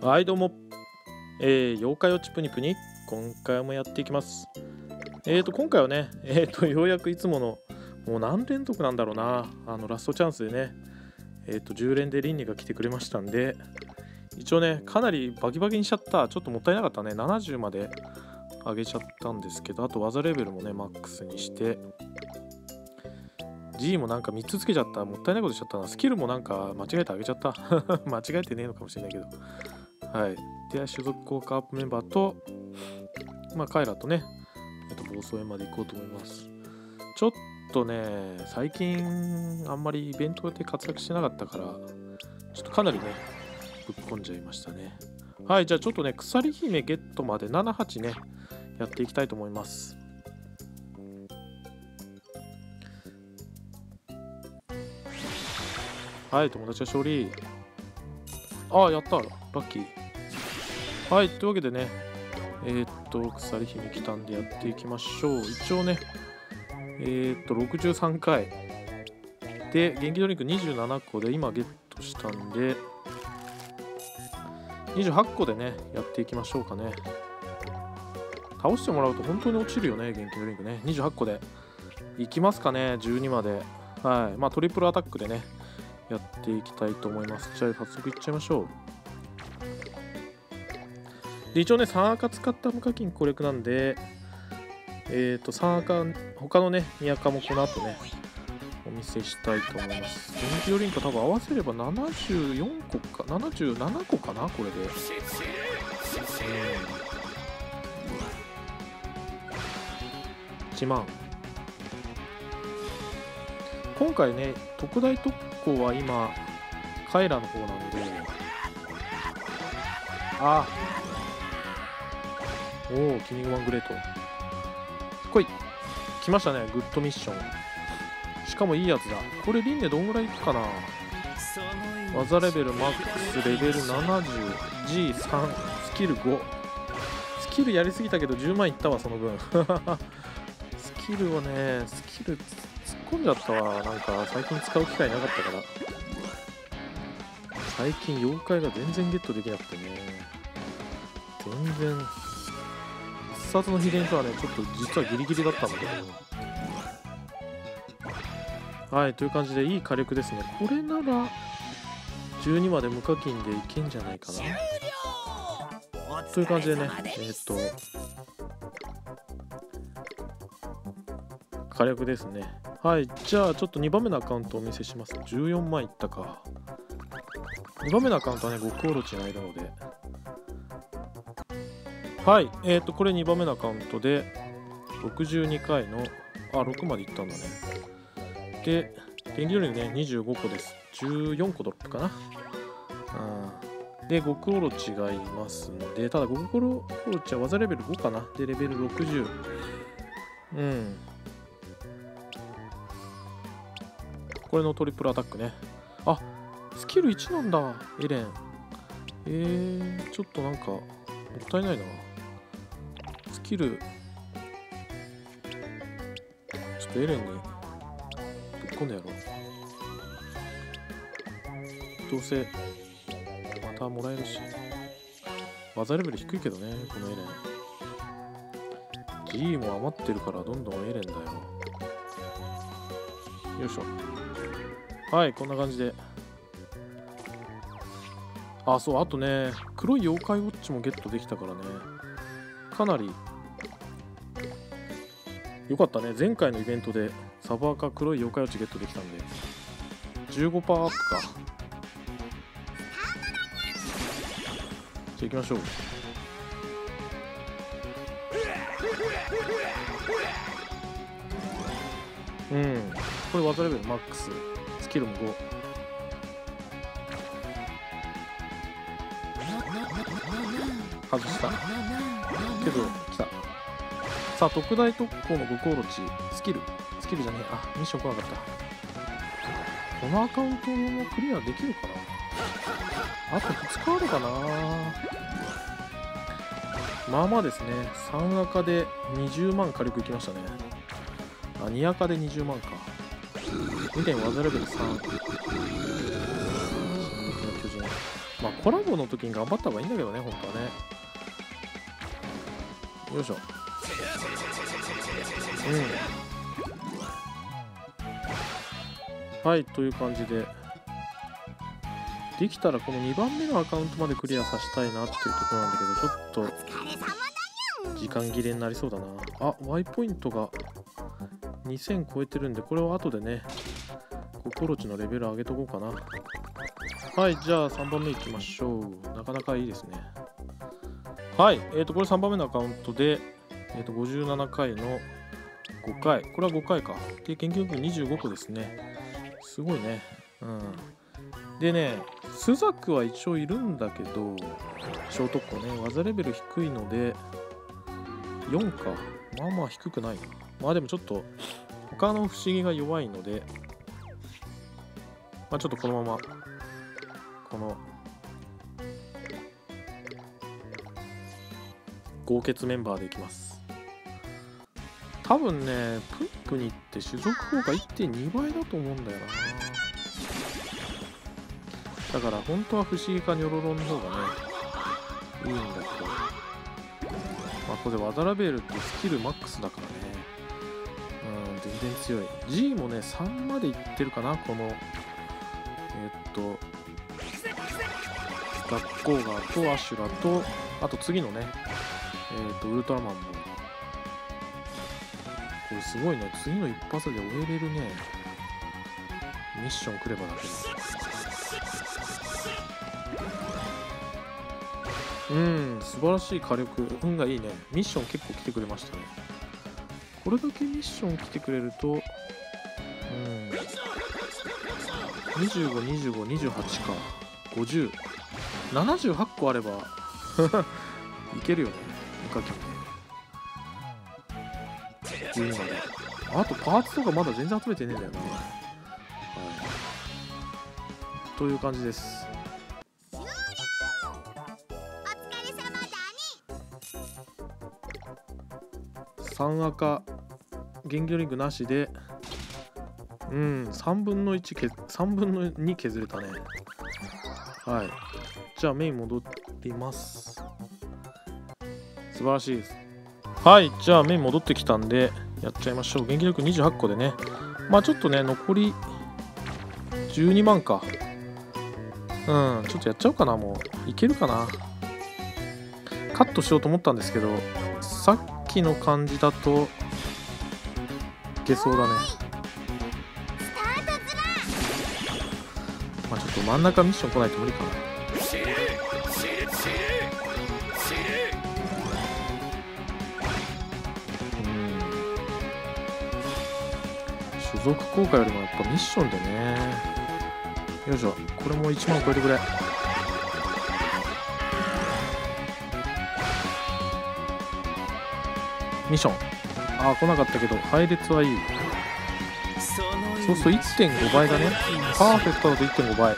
はいどうも、えー、妖怪ウォッチプニプニ今回もやっていきます。えーと今回はね えーとようやくいつものもう何連続なんだろうな。あのラストチャンスでねえーと10連でリンネが来てくれましたんで。一応ねかなりバキバキにしちゃった。ちょっともったいなかったね。70まで上げちゃったんですけどあと技レベルもねマックスにして。G もなんか3つつけちゃった。もったいないことしちゃったな。スキルもなんか間違えてあげちゃった。間違えてねえのかもしれないけど。はい。で、所属効果アップメンバーと、まあ、カイラとね、えっと、暴走園まで行こうと思います。ちょっとね、最近、あんまりイベントで活躍してなかったから、ちょっとかなりね、ぶっ込んじゃいましたね。はい、じゃあちょっとね、鎖姫ゲットまで7、8ね、やっていきたいと思います。はい、友達は勝利。ああ、やった。ラッキー。はい、というわけでね、えー、っと、鎖姫来たんでやっていきましょう。一応ね、えー、っと、63回。で、元気ドリンク27個で今ゲットしたんで、28個でね、やっていきましょうかね。倒してもらうと本当に落ちるよね、元気ドリンクね。28個で。いきますかね、12まで。はい。まあ、トリプルアタックでね、ていきたいと思います。じゃあ、早速いっちゃいましょう。で一応ね、3赤使った無課金攻略なんで、えっ、ー、と、3赤、他のね、2赤もこの後ね、お見せしたいと思います。電気ドリンク多分合わせれば74個か、77個かな、これで。うん、1万。今回ね、特大特攻は今、カイラの方なんで、あ、おお、キニングマングレート。来い来ましたね、グッドミッション。しかもいいやつだ。これ、リンネどんぐらいいくかな技レベルマックス、レベル70、G3、スキル5。スキルやりすぎたけど10万いったわ、その分。スキルをね、スキルっ込んじゃったわ。なんか、最近使う機会なかったから。最近、妖怪が全然ゲットできなくてね。全然殺の秘伝とはね、ちょっと実はギリギリだったんだけど。はい、という感じでいい火力ですね。これなら、12まで無課金でいけんじゃないかな。という感じでね、えー、っと、火力ですね。はい、じゃあちょっと2番目のアカウントをお見せします。14万いったか。2番目のアカウントはね、極オロチがいるので、はい、えっ、ー、と、これ2番目のアカウントで、62回の、あ、6までいったんだね。で、電気よりね、25個です。14個ドロップかな。で、極オロチがいますんで、ただ極オロチは技レベル5かな。で、レベル60。うん。これのトリプルアタックね。あ、スキル1なんだ、エレン。えー、ちょっとなんか、もったいないなス。キルちょっとエレンにぶっ込んでやろうどうせまたもらえるし技レベル低いけどねこのエレン G も余ってるからどんどんエレンだよよいしょはいこんな感じで。あそうあとね黒い妖怪ウォッチもゲットできたからね。かなりよかったね。前回のイベントでサバーか黒い妖怪落ちゲットできたんで。15%アップか。じゃあ行きましょう。うん。これ技レベルマックス。スキルも5外した。けど来た。さあ、特大特攻の五コロチ、スキル、スキルじゃねえ、あ、ミッション来なかった。このアカウントもクリアできるかな？あと2日あるかな？まあまあですね、3赤で20万火力いきましたね。あ、2赤で20万か。2点技レベル3。まあ、コラボの時に頑張った方がいいん。だけどね本当はねよいしょ。うん。はいという感じで。できたらこの2番目のアカウントまでクリアさせたいなっていうところなんだけどちょっと時間切れになりそうだな。あ Y ポイントが。2000超えてるんでこれを後でね。コロチのレベル上げとこうかな。はいじゃあ3番目いきましょう。なかなかいいですね。はいえーとこれ3番目のアカウントで、えー、と57回の5回。これは5回か。で研究力25個ですね。すごいね。うん。でねスザクは一応いるんだけどショートコね。技レベル低いので4か。まあまあ低くない。なまあでもちょっと他の不思議が弱いのでまあちょっとこのままこの豪傑メンバーでいきます。多分ねプンプニって種族効果1.2倍だと思うんだよな。だから本当は不思議かニョロロンの方がねいいんだけど。まあこれ技ラベルってスキルマックスだからね。うん全然強い。G もね3までいってるかなこの学校ガーとアシュラとあと次のねえっとウルトラマンも。これすごいね次の一発で終えれるね。ミッション来ればだけどうん素晴らしい火力運がいいね。ミッション結構来てくれましたね。これだけミッション来てくれるとうん。252528か。50 78個あれば。いけるよね無課金で12まであとパーツとかまだ全然集めてねえんだよな、はい、という感じです。3赤減魚リングなしで。うん3分の1け3分の2削れたね。はい。じゃあメイン戻ります素晴らしいですはいじゃあメイン戻ってきたんでやっちゃいましょう。元気力28個でね。まあちょっとね残り12万か。うんちょっとやっちゃおうかな。もういけるかな。カットしようと思ったんですけどさっきの感じだといけそうだね。まあちょっと真ん中ミッション来ないと無理かな種族効果よりもやっぱミッションでね。よいしょ。これも1万超えてくれ。ミッション。ああ来なかったけど配列はいい。そうすると1.5倍だね。パーフェクトだと1.5倍。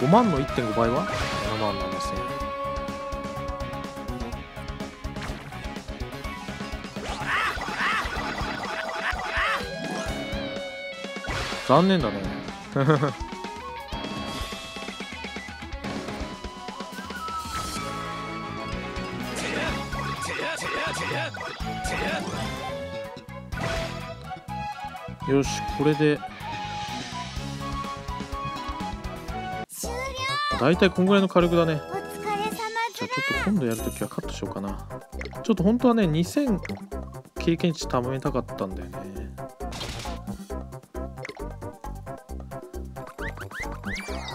5万の1.5倍は？7万7万残念だね。よしこれで。だいたいこんぐらいの火力だね。じゃあちょっと今度やるときはカットしようかな。ちょっと本当はね2000経験値貯めたかったんだよね。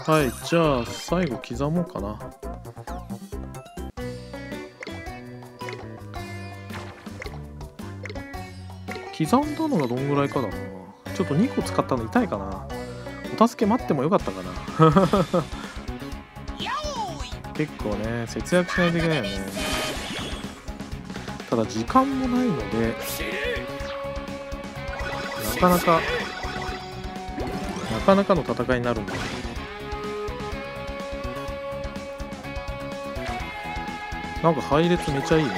はいじゃあ最後刻もうかな。刻んだのがどんぐらいかだな。ちょっと2個使ったの痛いかな。お助け待ってもよかったかな。結構ね節約しないといけないよね。ただ時間もないのでなかなかなかなかの戦いになるんだ。なんか配列めちゃいいね。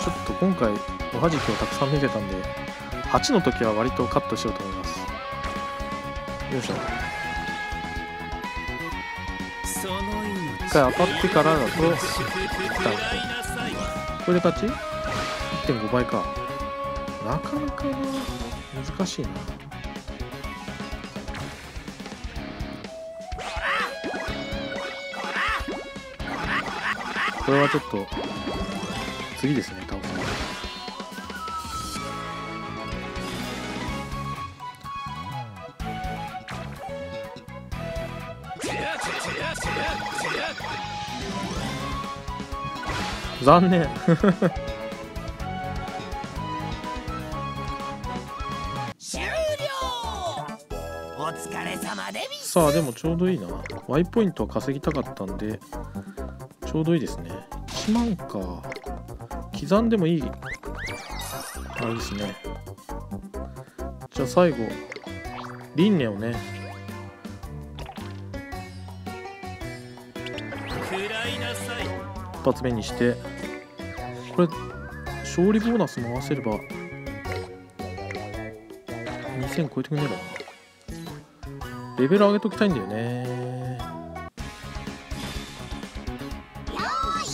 ちょっと今回おはじきをたくさん見てたんで8の時は割とカットしようと思います。よいしょ。回当たってからだと来たこれで勝ち ?1.5 倍か。なかなか難しいな。これはちょっと次ですね倒すの。残念。終了。お疲れ様でビスさあでもちょうどいいな。Y ポイントは稼ぎたかったんでちょうどいいですね。1万か。刻んでもいい。あれですね。じゃあ最後輪廻をね一発目にして。これ勝利ボーナスも合わせれば。2000超えてくんねえかな。レベル上げときたいんだよね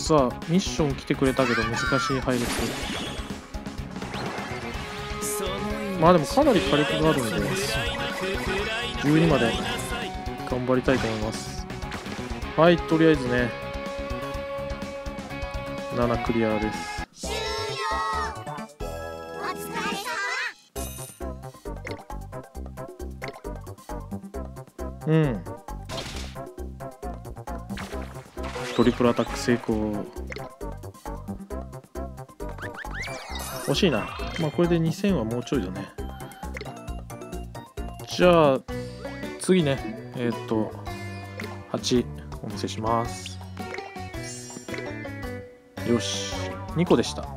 さミッション来てくれたけど難しい配列。まあでもかなり火力があるんで12まで頑張りたいと思います。はいとりあえずね7クリアです。うん。トリプルアタック成功。惜しいな。まあこれで2000はもうちょいだね。じゃあ次ね。えっ、と8お見せします。よし。2個でした。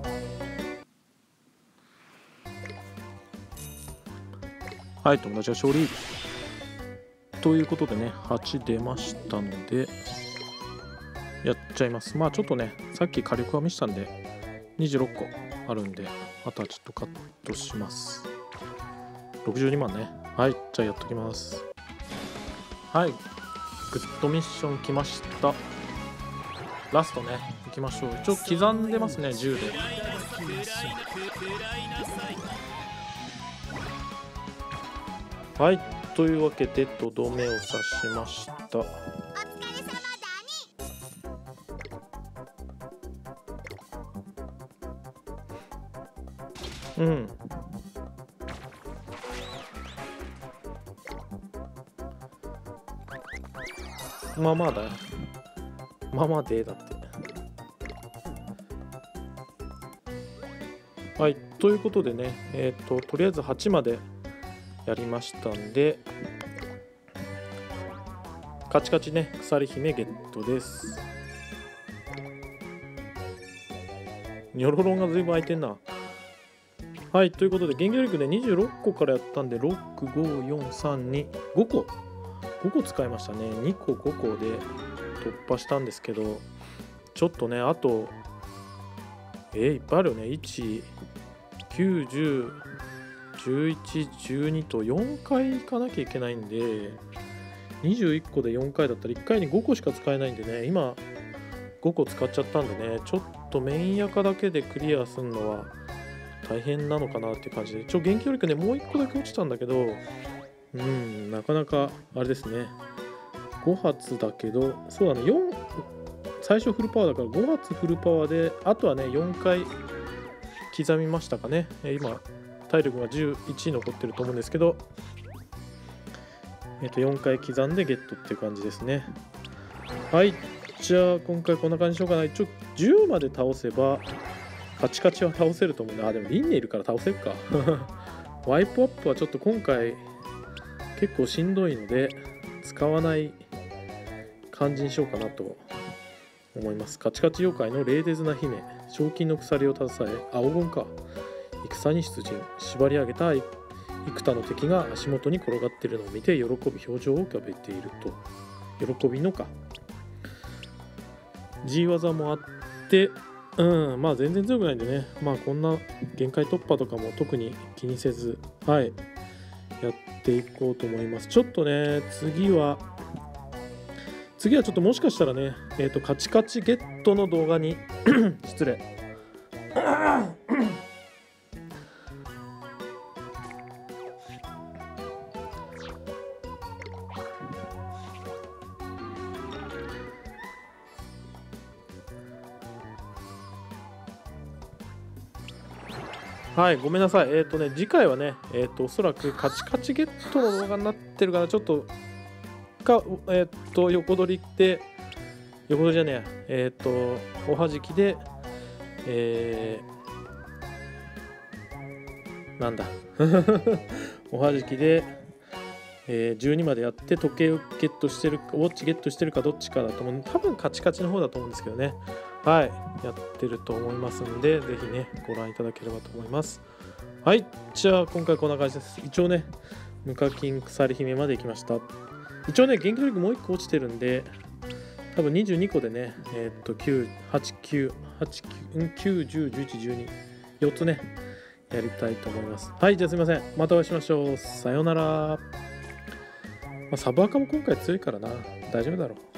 はい友達は勝利。ということでね8出ましたのでやっちゃいます。まあちょっとねさっき火力は見せたんで26個あるんであとはちょっとカットします。62万ね。はいじゃあやっときます。はいグッドミッション来ました。ラストね行きましょう。一応刻んでますね10で。はいというわけでとどめを刺しました。うん。まあまあだよ。まあまあでだって。はいということでねえっ、ととりあえず8までやりましたんでカチカチね鎖姫ゲットです。ニョロロンが随分空いてんな。はい、ということで、元気力で26個からやったんで、6、5、4、3、2、5個。5個使いましたね。2個、5個で突破したんですけど、ちょっとね、あと、えーいっぱいあるよね。1、9、10、11、12と4回行かなきゃいけないんで、21個で4回だったら1回に5個しか使えないんでね、今、5個使っちゃったんでね、ちょっとメインヤカだけでクリアするのは、大変なのかなっていう感じで。一応元気力ねもう1個だけ落ちたんだけどうんなかなかあれですね。5発だけどそうだね4最初フルパワーだから5発フルパワーであとはね4回刻みましたかね。え今体力が11残ってると思うんですけどえっ、と4回刻んでゲットっていう感じですね。はいじゃあ今回こんな感じにしようかな。一応10まで倒せばカチカチは倒せると思うんで、あ、でもリンネいるから倒せるか。ワイプアップはちょっと今回結構しんどいので、使わない感じにしようかなと思います。カチカチ妖怪の冷徹な姫、賞金の鎖を携え、あ、黄金か。戦に出陣、縛り上げた幾多の敵が足元に転がっているのを見て喜ぶ表情を浮かべていると。喜びのか。G 技もあって、うん、まあ全然強くないんでね、まあこんな限界突破とかも特に気にせず、はい、やっていこうと思います。ちょっとね、次は、次はちょっともしかしたらね、えっ、と、カチカチゲットの動画に、失礼。はい、ごめんなさい。えっ、とね、次回はね、えっ、と、おそらくカチカチゲットの動画になってるかな、ちょっと、か、えっ、と、横取りって、横取りじゃねえや、えっ、と、おはじきで、えー、なんだ。おはじきで、え、12までやって時計をゲットしてるウォッチゲットしてるかどっちかだと思う。多分カチカチの方だと思うんですけどね。はい。やってると思いますんでぜひねご覧いただければと思います。はい。じゃあ今回こんな感じです。一応ね無課金鎖姫まで行きました。一応ね元気ドリンクもう1個落ちてるんで多分22個でねえーっと9 8 9 8 9 9 10 11 12 4つねやりたいと思います。はい。じゃあすいません。またお会いしましょう。さようなら。あ、サブアカも今回強いからな。大丈夫だろう。